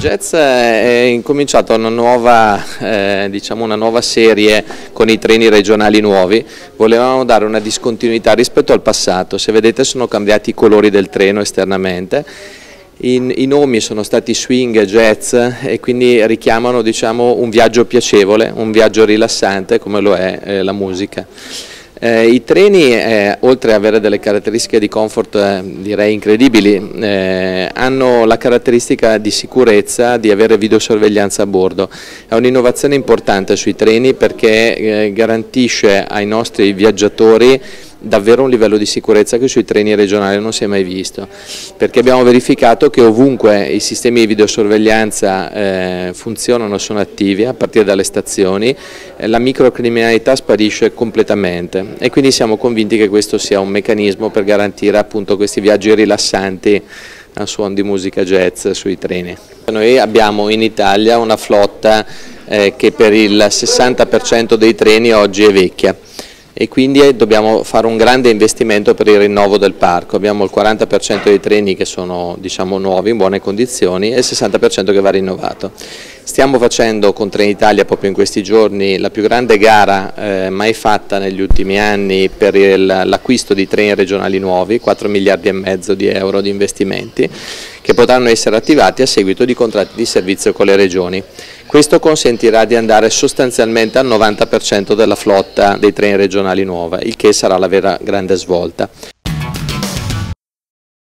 Jazz è incominciata una nuova, eh, diciamo una nuova serie con i treni regionali nuovi, volevamo dare una discontinuità rispetto al passato, se vedete sono cambiati i colori del treno esternamente, I, i nomi sono stati swing e jazz e quindi richiamano diciamo, un viaggio piacevole, un viaggio rilassante come lo è eh, la musica. Eh, I treni, eh, oltre ad avere delle caratteristiche di comfort eh, direi incredibili, eh, hanno la caratteristica di sicurezza di avere videosorveglianza a bordo. È un'innovazione importante sui treni perché eh, garantisce ai nostri viaggiatori davvero un livello di sicurezza che sui treni regionali non si è mai visto, perché abbiamo verificato che ovunque i sistemi di videosorveglianza eh, funzionano, sono attivi, a partire dalle stazioni, eh, la microcriminalità sparisce completamente. E quindi siamo convinti che questo sia un meccanismo per garantire appunto questi viaggi rilassanti a suon di musica jazz sui treni. Noi abbiamo in Italia una flotta eh, che per il 60% dei treni oggi è vecchia e quindi dobbiamo fare un grande investimento per il rinnovo del parco. Abbiamo il 40% dei treni che sono diciamo, nuovi, in buone condizioni e il 60% che va rinnovato. Stiamo facendo con Trenitalia proprio in questi giorni la più grande gara eh, mai fatta negli ultimi anni per l'acquisto di treni regionali nuovi, 4 miliardi e mezzo di euro di investimenti che potranno essere attivati a seguito di contratti di servizio con le regioni. Questo consentirà di andare sostanzialmente al 90% della flotta dei treni regionali nuova, il che sarà la vera grande svolta.